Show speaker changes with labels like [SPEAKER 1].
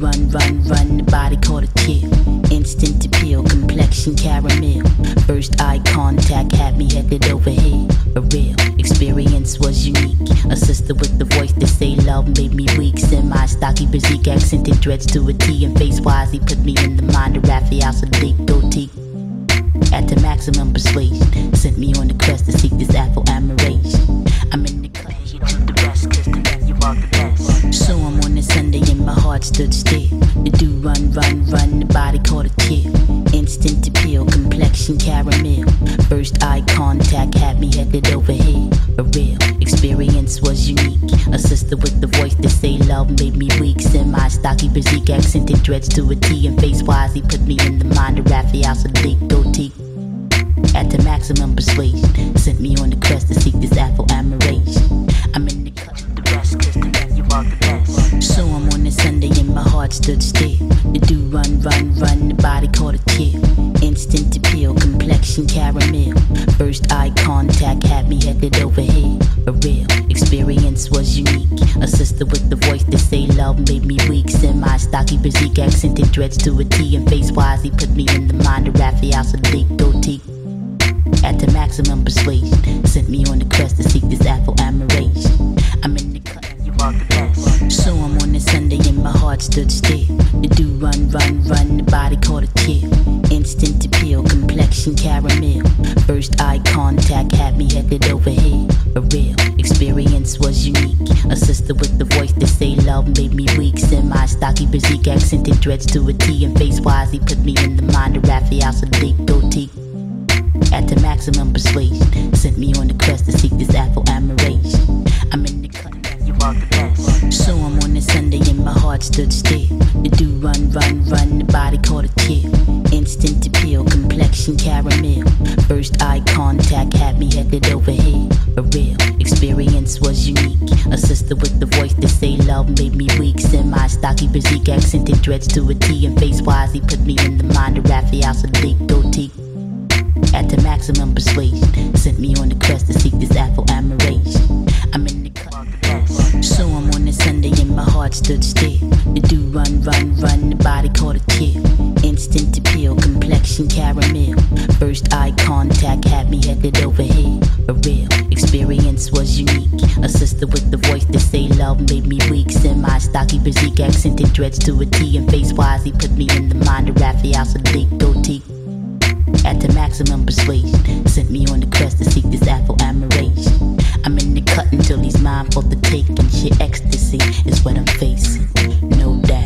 [SPEAKER 1] run, run, run. the body caught a chill. Instant appeal, complexion caramel. First eye contact had me headed over here. A real experience was unique. A sister with the voice to say love made me weak. Semi stocky, physique, accented dreads to a T. And face wise, he put me in the mind of Raphael Saadiq Goatee. At the maximum heart stood still. The do run, run, run, the body caught a chill. Instant appeal, complexion caramel. First eye contact had me headed over here. A real experience was unique. A sister with the voice to say love made me weak. Semi stocky, physique, accented dreads to a T. And face wise, he put me in the mind of Raphael Saadiq Goatee. At the maximum persuasion, sent me on the quest to seek this heart stood still. The do run, run, run, the body caught a chill. Instant appeal, complexion caramel. First eye contact had me headed over here. A real experience was unique. A sister with the voice to say love made me weak. Semi stocky, physique, accented dreads to a T. And face wise, he put me in the mind of Raphael Saadiq Goatee. At the maximum persuasion, sent me on the quest to seek this Afro stood still. The do run, run, run, the body caught a chill. Instant appeal, complexion caramel. First eye contact had me headed over here. A real experience was unique. A sister with the voice to say love made me weak. Semi stocky, physique, accented dreads to a T. And face wise, he put me in the mind of Raphael Saadiq Goatee. At the maximum persuasion, sent me on the quest to seek this Afro admiration. I'm in the cut, you are the best. So I'm a Sunday and my heart stood still. The do run, run, run, the body caught a chill. Instant appeal, complexion caramel. First eye contact had me headed over here. A real experience was unique. A sister with the voice to say love made me weak. Semi stocky, physique, accented dreads to a T. And face wise, he put me in the mind of Raphael Saadiq Goatee. At the maximum persuasion, sent me on the quest to seek this Afro admiration. I'm in the cut. So heart stood still. The do run, run, run, the body caught a chill. Instant appeal, complexion caramel. First eye contact had me headed over here. A real experience was unique. A sister with the voice to say love made me weak. Semi stocky, physique, accented dreads to a T. And face wise, he put me in the mind of Raphael Saadiq Goatee. At the maximum persuasion, sent me on the quest to seek this Afro admiration. I'm in the cut until he's mine for the taking. Shit, ecstasy is what I'm facing. No doubt.